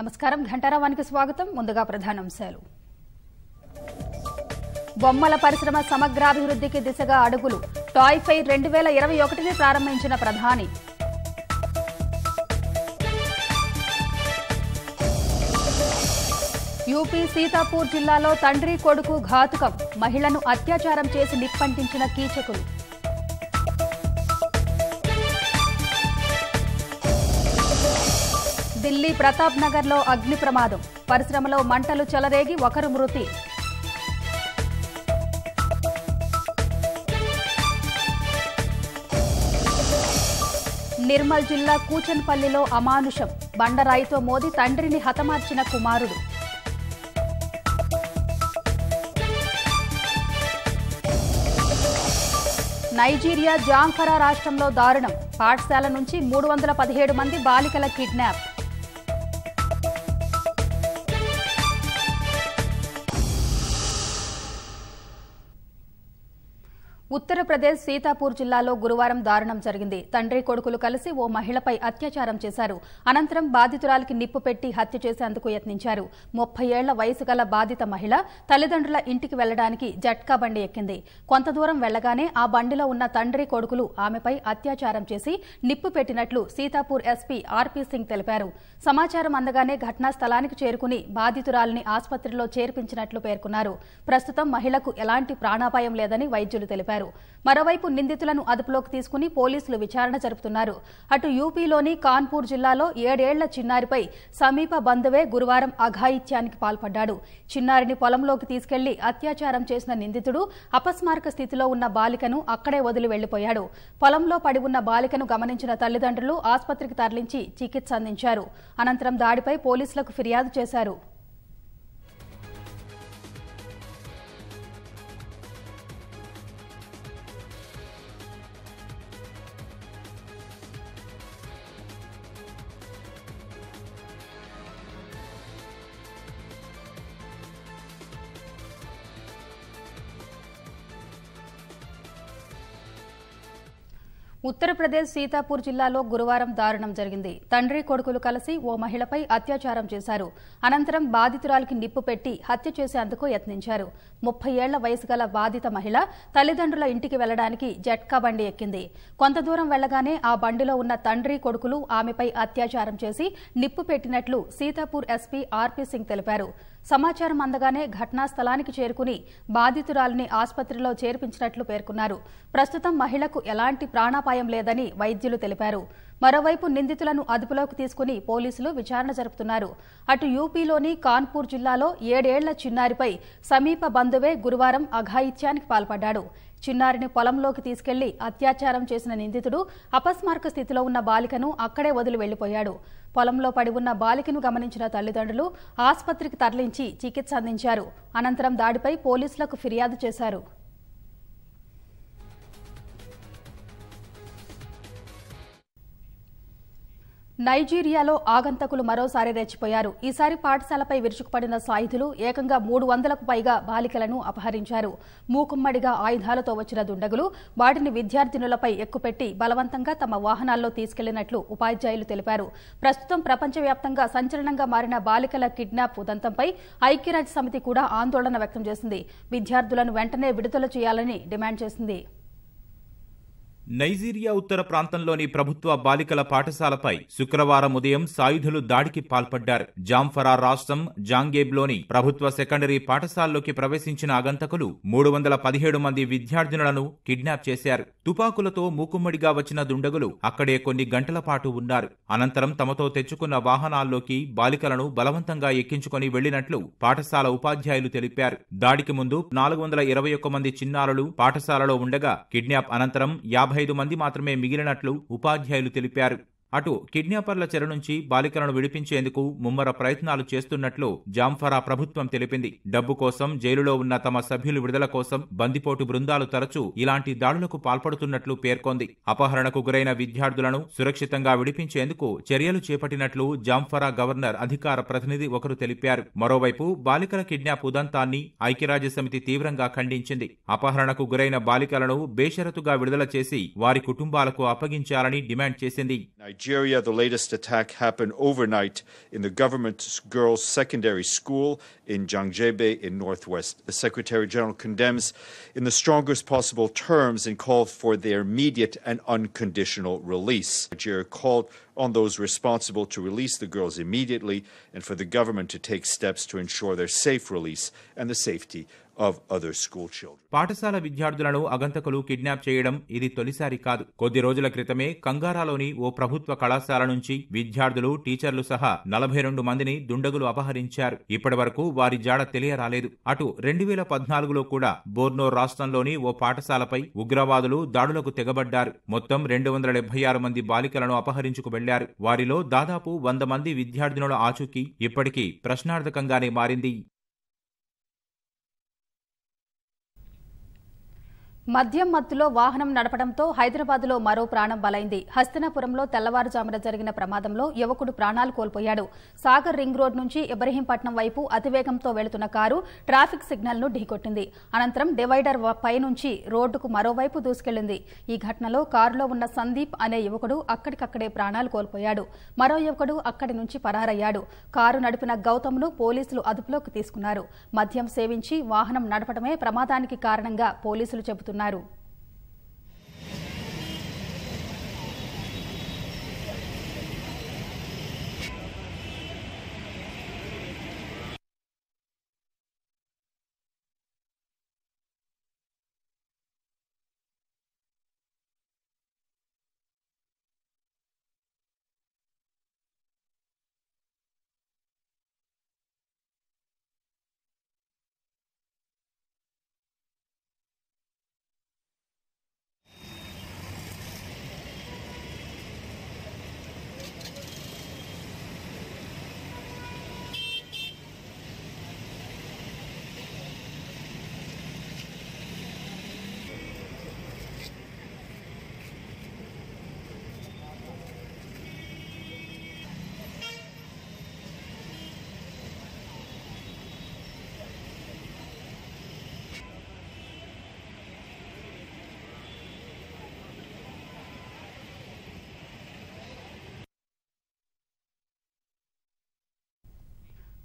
నమస్కారం. ఘంటారావానికి స్వాగతం. ముందుగా ప్రధానాంశాలు. బొమ్మల పరిశ్రమ సమగ్రాభివృద్ధికి దిశగా అడుగులు. టాయ్ ఫెయిర్ రెండు వేల ఇరవై ఒకటిని ప్రారంభించిన ప్రధాని. యూపీ సీతాపూర్ జిల్లాలో తండ్రి కొడుకు ఘాతుకం. మహిళను అత్యాచారం చేసి నిప్పంటించిన కీచకులు. ఢిల్లీ ప్రతాప్ నగర్లో అగ్ని ప్రమాదం. పరిశ్రమలో మంటలు చెలరేగి ఒకరు మృతి. నిర్మల్ జిల్లా కూచన్పల్లిలో అమానుషం. బండరాయితో మోది తండ్రిని హతమార్చిన కుమారుడు. నైజీరియా జాంఫరా రాష్ట్రంలో దారుణం. పాఠశాల నుంచి మూడు వందల పదిహేడు మంది బాలికల కిడ్నాప్. ఉత్తరప్రదేశ్ సీతాపూర్ జిల్లాలో గురువారం దారుణం జరిగింది. తండ్రి కొడుకులు కలిసి ఓ మహిళపై అత్యాచారం చేశారు. అనంతరం బాధితురాలికి నిప్పు పెట్టి హత్య చేసేందుకు యత్నించారు. ముప్పై ఏళ్ళ వయసు గల బాధిత మహిళ తల్లిదండ్రుల ఇంటికి వెళ్ళడానికి జట్కా బండి ఎక్కింది. కొంత దూరం వెళ్ళగానే ఆ బండిలో ఉన్న తండ్రి కొడుకులు ఆమెపై అత్యాచారం చేసి నిప్పు పెట్టినట్లు సీతాపూర్ ఎస్పీ ఆర్పీ సింగ్ తెలిపారు. సమాచారం అందగానే ఘటనా స్థలానికి చేరుకుని బాధితురాలిని ఆసుపత్రిలో చేర్పించినట్లు పేర్కొన్నారు. ప్రస్తుతం మహిళకు ఎలాంటి ప్రాణాపాయం లేదని వైద్యులు తెలిపారు. మరోవైపు నిందితులను అదుపులోకి తీసుకుని పోలీసులు విచారణ జరుపుతున్నారు. అటు యూపీలోని కాన్పూర్ జిల్లాలో ఏడేళ్ళ చిన్నారిపై సమీప బంధువే గురువారం అఘాయిత్యానికి పాల్పడ్డాడు. చిన్నారిని పొలంలోకి తీసుకెళ్ళి అత్యాచారం చేసిన నిందితుడు అపస్మారక స్థితిలో ఉన్న బాలికను అక్కడే వదిలి వెళ్ళిపోయాడు పొలంలో పడి ఉన్న బాలికను గమనించిన తల్లిదండ్రులు ఆసుపత్రికి తరలించి చికిత్స అందించారు. అనంతరం దాడిపై పోలీసులకు ఫిర్యాదు చేశారు. ఉత్తరప్రదేశ్ సీతాపూర్ జిల్లాలో గురువారం దారుణం జరిగింది. తండ్రి కొడుకులు కలిసి ఓ మహిళపై అత్యాచారం చేశారు. అనంతరం బాధితురాలికి నిప్పు పెట్టి హత్య చేసేందుకు యత్నించారు. ముప్పై ఏళ్ళ వయసు గల బాధిత మహిళ తల్లిదండ్రుల ఇంటికి వెళ్ళడానికి జట్కా బండి ఎక్కింది. కొంత దూరం వెళ్ళగానే ఆ బండిలో ఉన్న తండ్రి కొడుకులు ఆమెపై అత్యాచారం చేసి నిప్పు పెట్టినట్లు సీతాపూర్ ఎస్పీ ఆర్పీ సింగ్ తెలిపారు. సమాచారం అందగానే ఘటనా స్థలానికి చేరుకుని బాధితురాలిని ఆసుపత్రిలో చేర్పించినట్లు పేర్కొన్నారు. ప్రస్తుతం మహిళకు ఎలాంటి ప్రాణాపాయం లేదని వైద్యులు తెలిపారు. మరోవైపు నిందితులను అదుపులోకి తీసుకుని పోలీసులు విచారణ జరుపుతున్నారు. అటు యూపీలోని కాన్పూర్ జిల్లాలో ఏడేళ్ళ చిన్నారిపై సమీప బంధువే గురువారం అఘాయిత్యానికి పాల్పడ్డాడు. చిన్నారిని పొలంలోకి తీసుకెళ్ళి అత్యాచారం చేసిన నిందితుడు అపస్మారక స్థితిలో ఉన్న బాలికను అక్కడే వదిలి వెళ్ళిపోయాడు పొలంలో పడి ఉన్న బాలికను గమనించిన తల్లిదండ్రులు ఆసుపత్రికి తరలించి చికిత్స అందించారు. అనంతరం దాడిపై పోలీసులకు ఫిర్యాదు చేశారు. నైజీరియాలో ఆగంతకులు మరోసారి రెచ్చిపోయారు. ఈసారి పాఠశాలపై విరుచుకుపడిన సాయుధులు ఏకంగా మూడు వందలకు పైగా బాలికలను అపహరించారు. మూకుమ్మడిగా ఆయుధాలతో వచ్చిన దుండగులు వాటిని విద్యార్థినులపై ఎక్కుపెట్టి బలవంతంగా తమ వాహనాల్లో తీసుకెళ్ళినట్లు ఉపాధ్యాయులు తెలిపారు. ప్రస్తుతం ప్రపంచవ్యాప్తంగా సంచలనంగా మారిన బాలికల కిడ్నాప్ ఉదంతంపై ఐక్యరాజ్య సమితి కూడా ఆందోళన వ్యక్తం చేసింది. విద్యార్థులను వెంటనే విడుదల చేయాలని డిమాండ్ చేసింది. నైజీరియా ఉత్తర ప్రాంతంలోని ప్రభుత్వ బాలికల పాఠశాలపై శుక్రవారం ఉదయం సాయుధులు దాడికి పాల్పడ్డారు. జాంఫరా రాష్ట్రం జాంగేబ్లోని ప్రభుత్వ సెకండరీ పాఠశాలలోకి ప్రవేశించిన ఆగంతకులు మూడు వందల పదిహేడు మంది విద్యార్థినులను కిడ్నాప్ చేశారు. తుపాకులతో మూకుమ్మడిగా వచ్చిన దుండగులు అక్కడే కొన్ని గంటల పాటు ఉన్నారు. అనంతరం తమతో తెచ్చుకున్న వాహనాల్లోకి బాలికలను బలవంతంగా ఎక్కించుకొని వెళ్ళినట్లు పాఠశాల ఉపాధ్యాయులు తెలిపారు. దాడికి ముందు నాలుగు వందల ఇరవై ఒక్క మంది చిన్నారులు పాఠశాలలో ఉండగా కిడ్నాప్ అనంతరం యాభై ఐదు మంది మాత్రమే మిగిలినట్లు ఉపాధ్యాయులు తెలిపారు. అటు కిడ్నాపర్ల చెర నుంచి బాలికలను విడిపించేందుకు ముమ్మర ప్రయత్నాలు చేస్తున్నట్లు జాంఫరా ప్రభుత్వం తెలిపింది. డబ్బు కోసం జైలులో ఉన్న తమ సభ్యులు విడుదల కోసం బందిపోటు బృందాలు తరచూ ఇలాంటి దాడులకు పాల్పడుతున్నట్లు పేర్కొంది. అపహరణకు గురైన విద్యార్థులను సురక్షితంగా విడిపించేందుకు చర్యలు చేపట్టినట్లు జాంఫరా గవర్నర్ అధికార ప్రతినిధి ఒకరు తెలిపారు. మరోవైపు బాలికల కిడ్నాప్ ఉదంతాన్ని ఐక్యరాజ్య సమితి తీవ్రంగా ఖండించింది. అపహరణకు గురైన బాలికలను బేషరతుగా విడుదల చేసి వారి కుటుంబాలకు అప్పగించాలని డిమాండ్ చేసింది. Nigeria, the latest attack happened overnight in the government girls' secondary school in Jangjebe in northwest. The Secretary General condemns in the strongest possible terms and called for their immediate and unconditional release. Nigeria called on those responsible to release the girls immediately and for the government to take steps to ensure their safe release and the safety of other school children. పాఠశాల విద్యార్థులను అగంతకులు kidnap చేయడం ఇది తొలిసారి కాదు. కొద్ది రోజుల క్రితమే కంగారాలోని ఓ ప్రభుత్వ కళాశాల నుంచి విద్యార్థులు టీచర్లు సహా నలభై రెండు మందిని దుండగులు అపహరించారు. ఇప్పటి వరకు వారి జాడ తెలియరాలేదు. అటు రెండు వేల పద్నాలుగులో కూడా బోర్నో రాష్ట్రంలోని ఓ పాఠశాలపై ఉగ్రవాదులు దాడులకు తెగబడ్డారు. మొత్తం రెండు వందల డెబ్బై ఆరు మంది బాలికలను అపహరించుకు వెళ్ళారు. వారిలో దాదాపు వంద మంది విద్యార్థినుల ఆచూకీ ఇప్పటికీ ప్రశ్నార్థకంగానే మారింది. మద్యం మత్తులో వాహనం నడపడంతో హైదరాబాద్లో మరో ప్రాణం బలైంది. హస్తినాపురంలో తెల్లవారుజామున జరిగిన ప్రమాదంలో యువకుడు ప్రాణాలు కోల్పోయాడు. సాగర్ రింగ్ రోడ్ నుంచి ఇబ్రహీంపట్నం వైపు అతివేగంతో వెళుతున్న కారు ట్రాఫిక్ సిగ్నల్ను ఢీకొట్టింది. అనంతరం డివైడర్ పైనుంచి పై నుంచి రోడ్డుకు మరోవైపు దూసుకెళ్ళింది. ఈ ఘటనలో కారులో ఉన్న సందీప్ అనే యువకుడు అక్కడికక్కడే ప్రాణాలు కోల్పోయాడు. మరో యువకుడు అక్కడి నుంచి పరారయ్యాడు. కారు నడిపిన గౌతమ్ను పోలీసులు అదుపులోకి తీసుకున్నారు. మద్యం సేవించి వాహనం నడపడమే ప్రమాదానికి కారణంగా పోలీసులు చెబుతున్నారు. పేర్కొన్నారు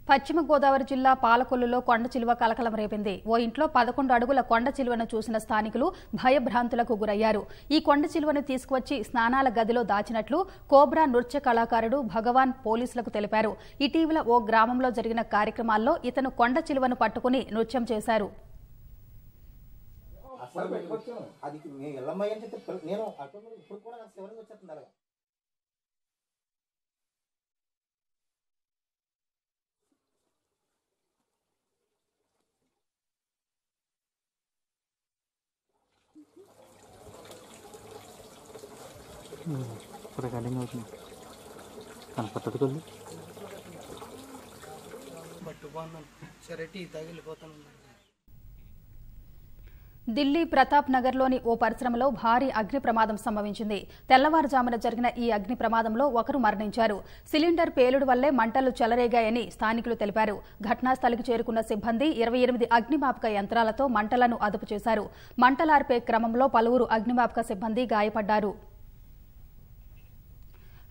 పశ్చిమ గోదావరి జిల్లా పాలకొల్లులో కొండ చిలువ కలకలం రేపింది. ఓ ఇంట్లో పదకొండు అడుగుల కొండ చిలువను చూసిన స్థానికులు భయభ్రాంతులకు గురయ్యారు. ఈ కొండ చిలువను తీసుకువచ్చి స్నానాల గదిలో దాచినట్లు కోబ్రా నృత్య కళాకారుడు భగవాన్ పోలీసులకు తెలిపారు. ఇటీవల ఓ గ్రామంలో జరిగిన కార్యక్రమాల్లో ఇతను కొండ చిలువను పట్టుకుని నృత్యం చేశారు. అసలు అది నేను ఇప్పుడు కూడా నాకు వచ్చేస్తుంది రికార్డింగ్ అవుతుంది. కనపడుతుంది కొద్ది. సరే టీ ఢిల్లీ ప్రతాప్ నగర్లోని ఓ పరిశ్రమలో భారీ అగ్ని ప్రమాదం సంభవించింది. తెల్లవారుజామున జరిగిన ఈ అగ్ని ప్రమాదంలో ఒకరు మరణించారు. సిలిండర్ పేలుడు వల్లే మంటలు చెలరేగాయని స్థానికులు తెలిపారు. ఘటనా స్థలికి చేరుకున్న సిబ్బంది ఇరవై ఎనిమిది అగ్నిమాపక యంత్రాలతో మంటలను అదుపు చేశారు. మంటలార్పే క్రమంలో పలువురు అగ్నిమాపక సిబ్బంది గాయపడ్డారు.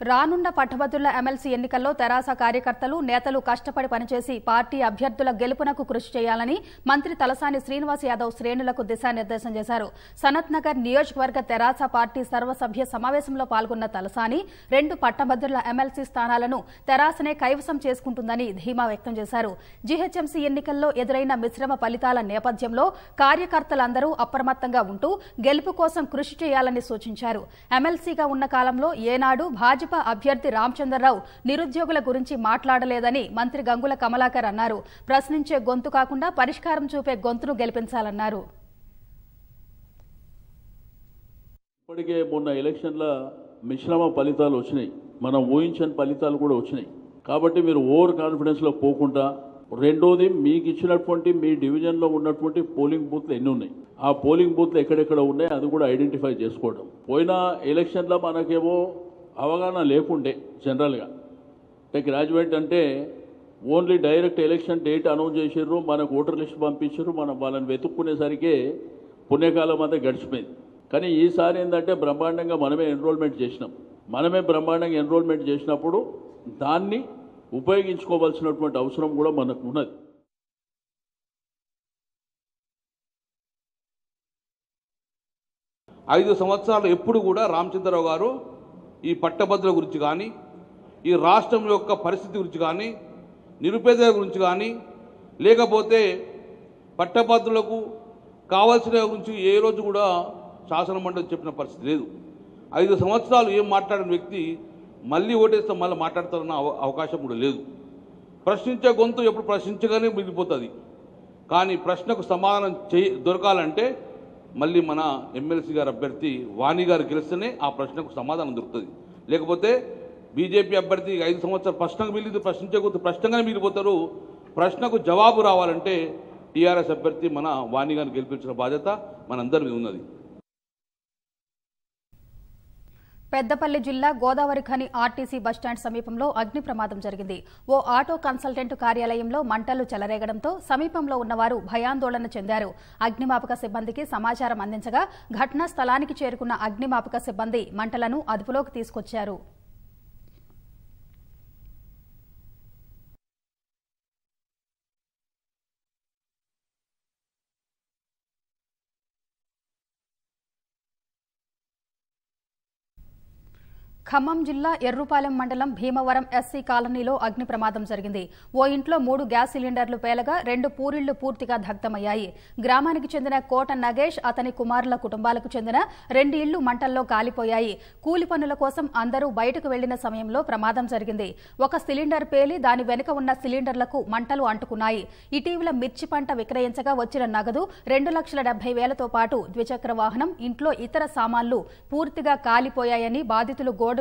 రానున్న పట్టభద్రుల ఎమ్మెల్సీ ఎన్నికల్లో తెరాస కార్యకర్తలు నేతలు కష్టపడి పనిచేసి పార్టీ అభ్యర్థుల గెలుపునకు కృషి చేయాలని మంత్రి తలసాని శ్రీనివాస్ యాదవ్ శ్రేణులకు దిశానిర్దేశం చేశారు. సనత్ నగర్ నియోజకవర్గ తెరాస పార్టీ సర్వసభ్య సమావేశంలో పాల్గొన్న తలసాని రెండు పట్టభద్రుల ఎమ్మెల్సీ స్థానాలను తెరాసనే కైవసం చేసుకుంటుందని ధీమా వ్యక్తం చేశారు. జీహెచ్ఎంసీ ఎన్నికల్లో ఎదురైన మిశ్రమ ఫలితాల నేపథ్యంలో కార్యకర్తలందరూ అప్రమత్తంగా ఉంటూ గెలుపు కోసం కృషి చేయాలని సూచించారు. ఎమ్మెల్సీగా ఉన్న కాలంలో ఏనాడు భాజపా అభ్యర్థి రామచంద్రరావు నిరుద్యోగుల గురించి మాట్లాడలేదని మంత్రి గంగుల కమలాకర్ అన్నారు. ప్రశ్నించే గొంతు కాకుండా పరిష్కారం చూపే గొంతును గెలిపించాలన్నారు. ఇప్పటికే మొన్న ఎలక్షన్ల మిశ్రమ ఫలితాలు వచ్చినాయి. మనం ఊహించని ఫలితాలు కూడా వచ్చినాయి. కాబట్టి మీరు ఓవర్ కాన్ఫిడెన్స్లో పోకుండా రెండోది మీకు ఇచ్చినటువంటి మీ డివిజన్లో ఉన్నటువంటి పోలింగ్ బూత్లు ఎన్ని ఉన్నాయి? ఆ పోలింగ్ బూత్లు ఎక్కడెక్కడ ఉన్నాయి? అది కూడా ఐడెంటిఫై చేసుకోవడం. పోయిన ఎలక్షన్లో మనకేమో అవగాహన లేకుండే జనరల్గా. అంటే గ్రాడ్యుయేట్ అంటే only direct election date announce చేసారు మనకు ఓటర్ లిస్ట్ పంపించారు మనం వాళ్ళని వెతుక్కునేసరికి పుణ్యకాలం అంతా గడిచిపోయింది. కానీ ఈసారి ఏంటంటే బ్రహ్మాండంగా మనమే ఎన్రోల్మెంట్ చేసినాం. మనమే బ్రహ్మాండంగా ఎన్రోల్మెంట్ చేసినప్పుడు దాన్ని ఉపయోగించుకోవాల్సినటువంటి అవసరం కూడా మనకు ఉన్నది. ఐదు సంవత్సరాలు ఎప్పుడు కూడా రామచంద్రరావు గారు ఈ పట్టభద్రుల గురించి కానీ ఈ రాష్ట్రం యొక్క పరిస్థితి గురించి కానీ నిరుపేదల గురించి కానీ లేకపోతే పట్టభద్రులకు కావాల్సిన గురించి ఏ రోజు కూడా శాసనమండలి చెప్పిన పరిస్థితి లేదు. ఐదు సంవత్సరాలు ఏం మాట్లాడిన వ్యక్తి మళ్ళీ ఓటేస్తే మళ్ళీ మాట్లాడతారన్న అవ- అవకాశం కూడా లేదు. ప్రశ్నించే గొంతు ఎప్పుడు ప్రశ్నించగానే మిగిలిపోతుంది. కానీ ప్రశ్నకు సమాధానం చేయ దొరకాలంటే మళ్ళీ మన ఎమ్మెల్సీ గారు అభ్యర్థి వాణి గారు గెలిస్తేనే ఆ ప్రశ్నకు సమాధానం దొరుకుతుంది. లేకపోతే బీజేపీ అభ్యర్థి ఐదు సంవత్సరాలు ప్రశ్నకు మిగిలింది ప్రశ్నించకపోతే ప్రశ్నగానే మిగిలిపోతారు ప్రశ్నకు జవాబు రావాలంటే టీఆర్ఎస్ అభ్యర్థి మన వాణి గారిని గెలిపించిన బాధ్యత మనందరి మీద ఉన్నది. పెద్దపల్లి జిల్లా గోదావరి ఖని ఆర్టీసీ బస్టాండ్ సమీపంలో అగ్ని ప్రమాదం జరిగింది. ఓ ఆటో కన్సల్టెంట్ కార్యాలయంలో మంటలు చెలరేగడంతో సమీపంలో ఉన్నవారు భయాందోళన చెందారు. అగ్నిమాపక సిబ్బందికి సమాచారం అందించగా ఘటనా స్థలానికి చేరుకున్న అగ్నిమాపక సిబ్బంది మంటలను అదుపులోకి తీసుకొచ్చారు. ఖమ్మం జిల్లా ఎర్రుపాలెం మండలం భీమవరం ఎస్సీ కాలనీలో అగ్ని ప్రమాదం జరిగింది. ఓ ఇంట్లో మూడు గ్యాస్ సిలిండర్లు పేలగా రెండు పూరిళ్ళు పూర్తిగా దగ్ధమయ్యాయి. గ్రామానికి చెందిన కోట నగేష్ అతని కుమారుల కుటుంబాలకు చెందిన రెండు ఇళ్ళు మంటల్లో కాలిపోయాయి. కూలి పనుల కోసం అందరూ బయటకు వెళ్ళిన సమయంలో ప్రమాదం జరిగింది. ఒక సిలిండర్ పేలి దాని వెనుక ఉన్న సిలిండర్లకు మంటలు అంటుకున్నాయి. ఇటీవల మిర్చి పంట విక్రయించగా వచ్చిన నగదు రెండు లక్షల డెబ్బై వేలతో పాటు ద్విచక్ర వాహనం ఇంట్లో ఇతర సామాన్లు పూర్తిగా కాలిపోయాయని బాధితులు గోడు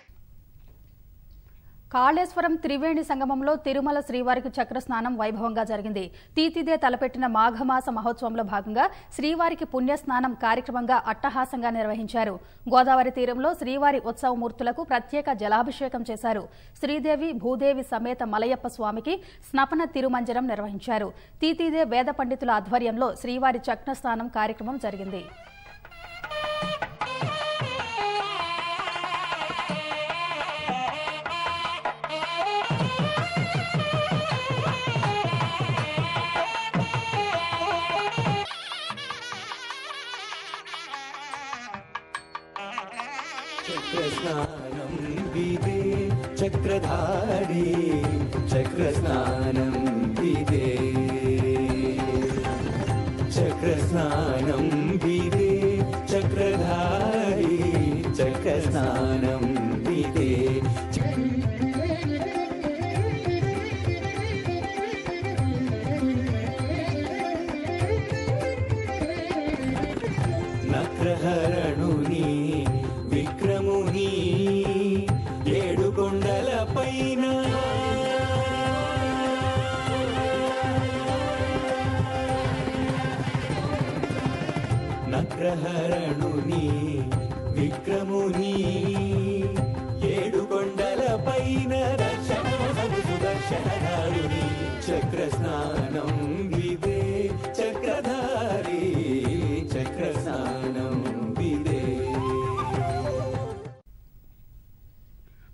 కాళేశ్వరం త్రివేణి సంగమంలో తిరుమల శ్రీవారికి చక్ర స్నానం వైభవంగా జరిగింది. తీతిదే తలపెట్టిన మాఘమాస మహోత్సవంలో భాగంగా శ్రీవారికి పుణ్యస్నానం కార్యక్రమంగా అట్టహాసంగా నిర్వహించారు. గోదావరి తీరంలో శ్రీవారి ఉత్సవమూర్తులకు ప్రత్యేక జలాభిషేకం చేశారు. శ్రీదేవి భూదేవి సమేత మలయప్ప స్వామికి స్నపన తిరుమంజనం నిర్వహించారు. తీతిదే వేద పండితుల ఆధ్వర్యంలో శ్రీవారి చక్ర స్నానం కార్యక్రమం జరిగింది. चक्रधारी चक्रस्नान। ಹರಣು ನೀ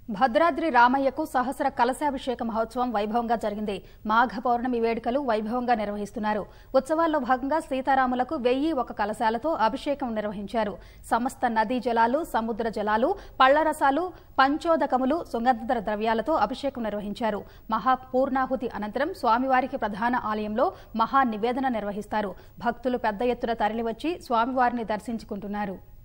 భద్రాద్రి రామయ్యకు సహస్ర కలశాభిషేక మహోత్సవం వైభవంగా జరిగింది. మాఘ పౌర్ణమి వేడుకలు వైభవంగా నిర్వహిస్తున్నారు. ఉత్సవాల్లో భాగంగా సీతారాములకు వెయ్యి ఒక కలశాలతో అభిషేకం నిర్వహించారు. సమస్త నదీ జలాలు సముద్ర జలాలు పళ్ళరసాలు పంచోదకములు సుగంధ ద్రవ్యాలతో అభిషేకం నిర్వహించారు. మహాపూర్ణాహుతి అనంతరం స్వామివారికి ప్రధాన ఆలయంలో మహా నివేదన నిర్వహిస్తారు. భక్తులు పెద్ద ఎత్తున తరలివచ్చి స్వామివారిని దర్శించుకుంటున్నారు.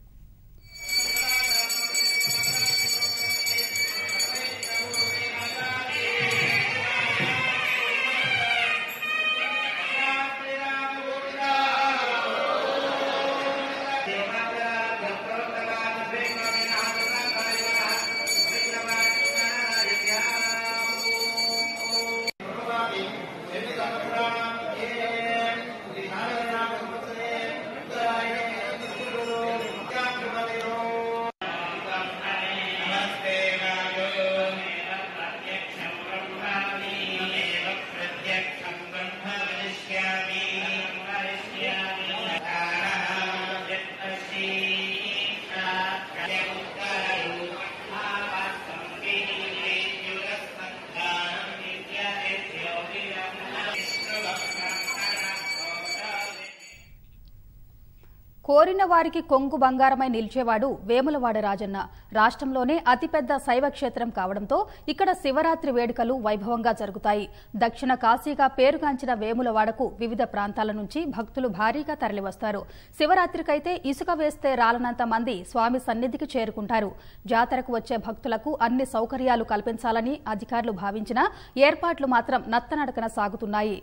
కోరిన వారికి కొంగు బంగారమై నిలిచేవాడు వేములవాడ రాజన్న. రాష్ట్రంలోనే అతిపెద్ద శైవ క్షేత్రం కావడంతో ఇక్కడ శివరాత్రి వేడుకలు వైభవంగా జరుగుతాయి. దక్షిణ కాశీగా పేరుగాంచిన వేములవాడకు వివిధ ప్రాంతాల నుంచి భక్తులు భారీగా తరలివస్తారు. శివరాత్రికైతే ఇసుక వేస్తే రాలనంత మంది స్వామి సన్నిధికి చేరుకుంటారు. జాతరకు వచ్చే భక్తులకు అన్ని సౌకర్యాలు కల్పించాలని అధికారులు భావించినా ఏర్పాట్లు మాత్రం నత్తనడకన సాగుతున్నాయి.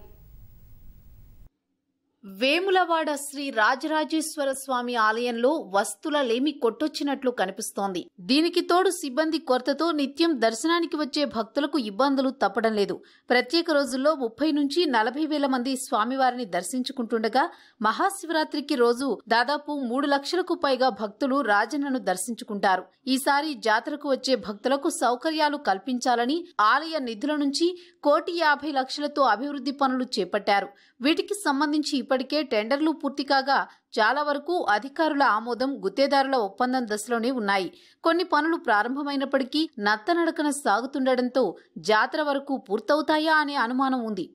వేములవాడ శ్రీ రాజరాజేశ్వర స్వామి ఆలయంలో వస్తులలేమి కొట్టొచ్చినట్లు కనిపిస్తోంది. దీనికి తోడు సిబ్బంది కొరతతో నిత్యం దర్శనానికి వచ్చే భక్తులకు ఇబ్బందులు తప్పడం లేదు. ప్రత్యేక రోజుల్లో ముప్పై నుంచి నలభై వేల మంది స్వామివారిని దర్శించుకుంటుండగా మహాశివరాత్రికి రోజు దాదాపు మూడు లక్షలకు పైగా భక్తులు రాజన్నను దర్శించుకుంటారు. ఈసారి జాతరకు వచ్చే భక్తులకు సౌకర్యాలు కల్పించాలని ఆలయ నిధుల నుంచి కోటి యాభై లక్షలతో అభివృద్ధి పనులు చేపట్టారు. వీటికి సంబంధించి ఇప్పటికే టెండర్లు పూర్తి కాగా చాలా వరకు అధికారుల ఆమోదం గుత్తేదారుల ఒప్పందం దశలోనే ఉన్నాయి. కొన్ని పనులు ప్రారంభమైనప్పటికీ నత్తనడకన సాగుతుండటంతో జాతర వరకు పూర్తవుతాయా అనే అనుమానం ఉంది.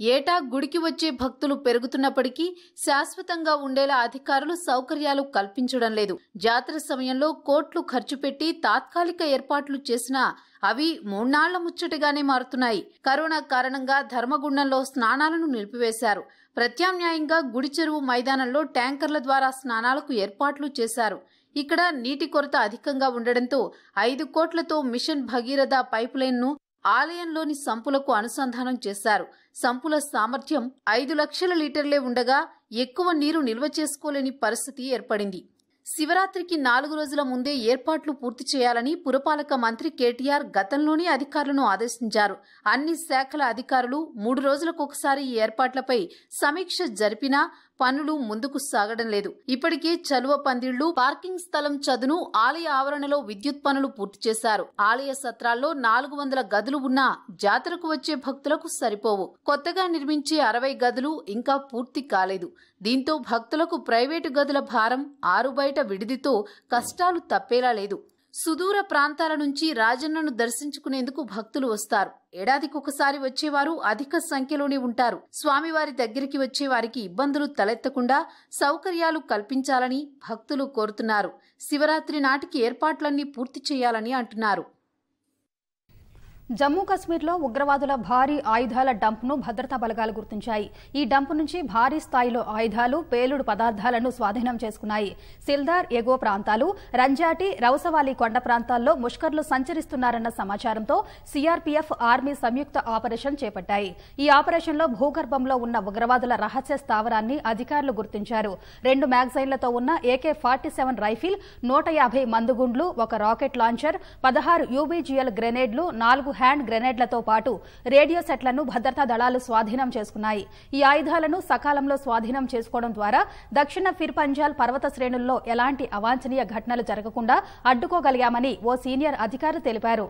ఏటా గుడికి వచ్చే భక్తులు పెరుగుతున్నప్పటికీ శాశ్వతంగా ఉండేలా అధికారులు సౌకర్యాలు కల్పించడం లేదు. జాతర సమయంలో కోట్లు ఖర్చు పెట్టి తాత్కాలిక ఏర్పాట్లు చేసినా అవి మూన్నాళ్ళ ముచ్చటగానే మారుతున్నాయి. కరోనా కారణంగా ధర్మగుండంలో స్నానాలను నిలిపివేశారు. ప్రత్యామ్నాయంగా గుడి చెరువు మైదానంలో ట్యాంకర్ల ద్వారా స్నానాలకు ఏర్పాట్లు చేశారు. ఇక్కడ నీటి కొరత అధికంగా ఉండడంతో ఐదు కోట్లతో మిషన్ భగీరథ పైప్ లైన్ను ఆలయంలోని సంపులకు అనుసంధానం చేశారు. సంపుల సామర్థ్యం ఐదు లక్షల లీటర్లే ఉండగా ఎక్కువ నీరు నిల్వ చేసుకోలేని పరిస్థితి ఏర్పడింది. శివరాత్రికి నాలుగు రోజుల ముందే ఏర్పాట్లు పూర్తి చేయాలని పురపాలక మంత్రి కేటీఆర్ గతంలోనే అధికారులను ఆదేశించారు. అన్ని శాఖల అధికారులు మూడు రోజులకు ఒకసారి ఈ ఏర్పాట్లపై సమీక్ష జరిపినా పనులు ముందుకు సాగడం లేదు. ఇప్పటికే చలువ పందిళ్ళు పార్కింగ్ స్థలం చదును ఆలయ ఆవరణలో విద్యుత్ పనులు పూర్తి చేశారు. ఆలయ సత్రాల్లో నాలుగు వందల గదులు ఉన్నా జాతరకు వచ్చే భక్తులకు సరిపోవు. కొత్తగా నిర్మించే అరవై గదులు ఇంకా పూర్తి కాలేదు. దీంతో భక్తులకు ప్రైవేటు గదుల భారం ఆరు బయట విడిదితో కష్టాలు తప్పేలా లేదు. సుదూర ప్రాంతాల నుంచి రాజన్నను దర్శించుకునేందుకు భక్తులు వస్తారు. ఏడాదికొకసారి వచ్చేవారు అధిక సంఖ్యలోనే ఉంటారు. స్వామివారి దగ్గరికి వచ్చే వారికి ఇబ్బందులు తలెత్తకుండా సౌకర్యాలు కల్పించాలని భక్తులు కోరుతున్నారు. శివరాత్రి నాటికి ఏర్పాట్లన్నీ పూర్తి చేయాలని అంటున్నారు. జమ్మూ కశ్మీర్లో ఉగ్రవాదుల భారీ ఆయుధాల డంప్ను భద్రతా బలగాలు గుర్తించాయి. ఈ డంప్ నుంచి భారీ స్థాయిలో ఆయుధాలు పేలుడు పదార్థాలను స్వాధీనం చేసుకున్నాయి. సిల్దార్ ఎగువ ప్రాంతాలు రంజాటి రౌసవాలి కొండ ప్రాంతాల్లో ముష్కర్లు సంచరిస్తున్నారన్న సమాచారంతో సీఆర్పీఎఫ్ ఆర్మీ సంయుక్త ఆపరేషన్ చేపట్టాయి. ఈ ఆపరేషన్లో భూగర్భంలో ఉన్న ఉగ్రవాదుల రహస్య స్థావరాన్ని అధికారులు గుర్తించారు. రెండు మ్యాగజైన్లతో ఉన్న ఏకే ఫార్టీ సెవెన్ రైఫిల్ నూట యాభై మందుగుండ్లు ఒక రాకెట్ లాంచర్ పదహారు యూబీజీఎల్ గ్రెనేడ్లు నాలుగు హ్యాండ్ గ్రెనేడ్లతో పాటు రేడియో సెట్లను భద్రతా దళాలు స్వాధీనం చేసుకున్నాయి. ఈ ఆయుధాలను సకాలంలో స్వాధీనం చేసుకోవడం ద్వారా దక్షిణ ఫిర్ పంజాల్ పర్వత శ్రేణుల్లో ఎలాంటి అవాంఛనీయ ఘటనలు జరగకుండా అడ్డుకోగలిగామని ఓ సీనియర్ అధికారి తెలిపారు.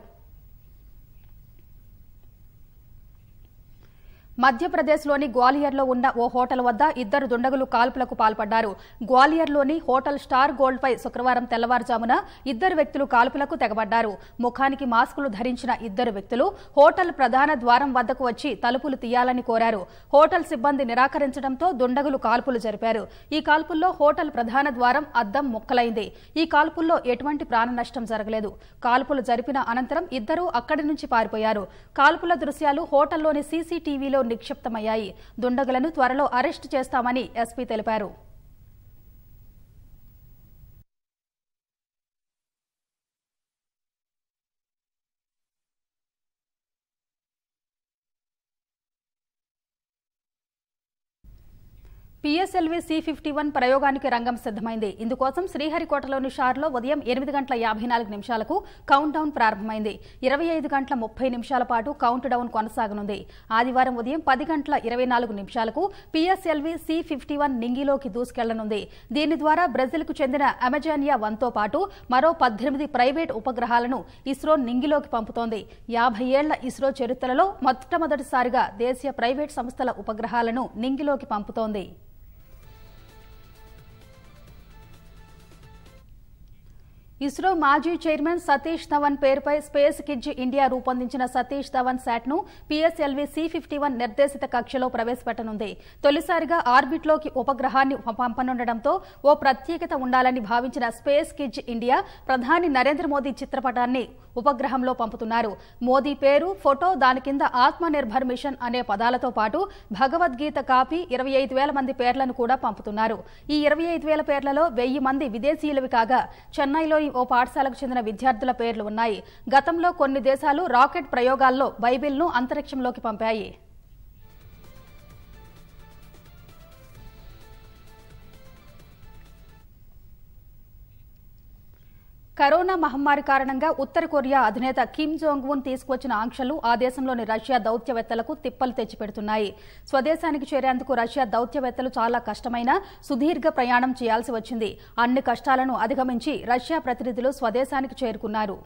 మధ్యప్రదేశ్లోని గ్వాలియర్లో ఉన్న ఓ హోటల్ వద్ద ఇద్దరు దుండగులు కాల్పులకు పాల్పడ్డారు. గ్వాలియర్లోని హోటల్ స్టార్ గోల్డ్పై శుక్రవారం తెల్లవారుజామున ఇద్దరు వ్యక్తులు కాల్పులకు తెగబడ్డారు. ముఖానికి మాస్కులు ధరించిన ఇద్దరు వ్యక్తులు హోటల్ ప్రధాన ద్వారం వద్దకు వచ్చి తలుపులు తీయాలని కోరారు. హోటల్ సిబ్బంది నిరాకరించడంతో దుండగులు కాల్పులు జరిపారు. ఈ కాల్పుల్లో హోటల్ ప్రధాన ద్వారం అద్దం ముక్కలైంది. ఈ కాల్పుల్లో ఎటువంటి ప్రాణ నష్టం జరగలేదు. కాల్పులు జరిపిన అనంతరం ఇద్దరూ అక్కడి నుంచి పారిపోయారు. కాల్పుల దృశ్యాలు హోటల్లోని సీసీటీవీలో నిక్షిప్తమయ్యాయి. దుండగులను త్వరలో అరెస్టు చేస్తామని ఎస్పీ తెలిపారు. పిఎస్ఎల్వి సి ఫిఫ్టీ వన్ ప్రయోగానికి రంగం సిద్దమైంది ఇందుకోసం శ్రీహరికోటలోని షార్లో ఉదయం ఎనిమిది గంటల యాభై నాలుగు నిమిషాలకు కౌంట్ డౌన్ ప్రారంభమైంది. ఇరవై ఐదు గంటల ముప్పై నిమిషాల పాటు కౌంట్ డౌన్ కొనసాగనుంది. ఆదివారం ఉదయం పది గంటల ఇరవై నాలుగు నిమిషాలకు పిఎస్ఎల్వి సి ఫిఫ్టీ వన్ నింగిలోకి దూసుకెళ్ళనుంది. దీని ద్వారా బ్రెజిల్కు చెందిన అమెజానియా వన్తో పాటు మరో పద్దెనిమిది ప్రైవేట్ ఉపగ్రహాలను ఇస్రో నింగిలోకి పంపుతోంది. యాభై ఏళ్ళ ఇస్రో చరిత్రలో మొట్టమొదటిసారిగా దేశీయ ప్రైవేట్ సంస్థల ఉపగ్రహాలను నింగిలోకి పంపుతోంది. ఇస్రో మాజీ చైర్మన్ సతీష్ ధవన్ పేరుపై స్పేస్ కిడ్జ్ ఇండియా రూపొందించిన సతీష్ ధవన్ శాట్ను పిఎస్ఎల్వి సి ఫిఫ్టీ వన్ నిర్దేశిత కక్షలో ప్రవేశపెట్టనుంది. తొలిసారిగా ఆర్బిట్లోకి ఉపగ్రహాన్ని పంపనుండటంతో ఓ ప్రత్యేకత ఉండాలని భావించిన స్పేస్ కిడ్జ్ ఇండియా ప్రధాని నరేంద్ర మోదీ చిత్రపటాన్ని ఉపగ్రహంలో పంపుతున్నారు. మోదీ పేరు ఫోటో దాని కింద ఆత్మ నిర్భర్ మిషన్ అనే పదాలతో పాటు భగవద్గీత కాపీ ఇరవై ఐదు వేల మంది పేర్లను కూడా పంపుతున్నారు. ఈ ఇరవై ఐదు వేల పేర్లలో వెయ్యి మంది విదేశీయులవి కాగా చెన్నైలో ఓ పాఠశాలకు చెందిన విద్యార్థుల పేర్లు ఉన్నాయి. గతంలో కొన్ని దేశాలు రాకెట్ ప్రయోగాల్లో బైబిల్ను అంతరిక్షంలోకి పంపాయి. కరోనా మహమ్మారి కారణంగా ఉత్తర కొరియా అధినేత కిమ్ జోంగ్ ఉన్ తీసుకువచ్చిన ఆంక్షలు ఆ దేశంలోని రష్యా దౌత్యవేత్తలకు తిప్పలు తెచ్చిపెడుతున్నాయి. స్వదేశానికి చేరేందుకు రష్యా దౌత్యవేత్తలు చాలా కష్టమైన సుదీర్ఘ ప్రయాణం చేయాల్సి వచ్చింది. అన్ని కష్టాలను అధిగమించి రష్యా ప్రతినిధులు స్వదేశానికి చేరుకున్నారు.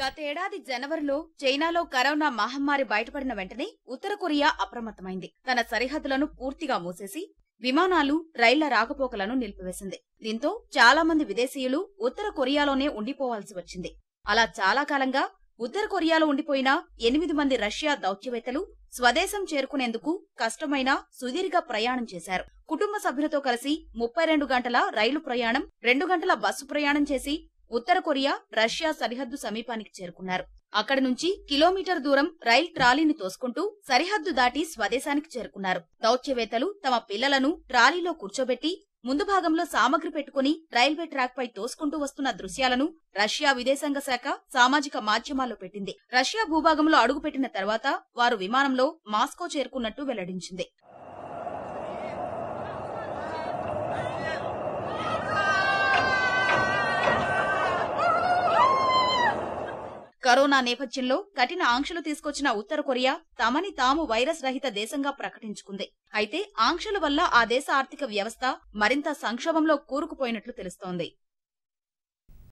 గతేడాది జనవరిలో చైనాలో కరోనా మహమ్మారి బయటపడిన వెంటనే ఉత్తర కొరియా అప్రమత్తమైంది. తన సరిహద్దులను పూర్తిగా మూసేసి విమానాలు రైళ్ళ రాకపోకలను నిలిపివేసింది. దీంతో చాలా మంది విదేశీయులు ఉత్తర కొరియాలోనే ఉండిపోవాల్సి వచ్చింది. అలా చాలా కాలంగా ఉత్తర కొరియాలో ఉండిపోయిన ఎనిమిది మంది రష్యా దౌత్యవేత్తలు స్వదేశం చేరుకునేందుకు కష్టమైన సుదీర్ఘ ప్రయాణం చేశారు. కుటుంబ సభ్యులతో కలిసి ముప్పై రెండు గంటల రైలు ప్రయాణం రెండు గంటల బస్సు ప్రయాణం చేసి ఉత్తర కొరియా రష్యా సరిహద్దు సమీపానికి చేరుకున్నారు. అక్కడి నుంచి కిలోమీటర్ దూరం రైల్ ట్రాలీని తోసుకుంటూ సరిహద్దు దాటి స్వదేశానికి చేరుకున్నారు. దౌత్యవేత్తలు తమ పిల్లలను ట్రాలీలో కూర్చోబెట్టి ముందు భాగంలో సామగ్రి పెట్టుకుని రైల్వే ట్రాక్ పై తోసుకుంటూ వస్తున్న దృశ్యాలను రష్యా విదేశాంగ శాఖ సామాజిక మాధ్యమాల్లో పెట్టింది. రష్యా భూభాగంలో అడుగుపెట్టిన తర్వాత వారు విమానంలో మాస్కో చేరుకున్నట్టు వెల్లడించింది. కరోనా నేపథ్యంలో కఠిన ఆంక్షలు తీసుకొచ్చిన ఉత్తర కొరియా తమని తాము వైరస్ రహిత దేశంగా ప్రకటించుకుంది. అయితే ఆంక్షల వల్ల ఆ దేశ ఆర్థిక వ్యవస్థ మరింత సంక్షోభంలో కూరుకుపోయినట్లు తెలుస్తోంది.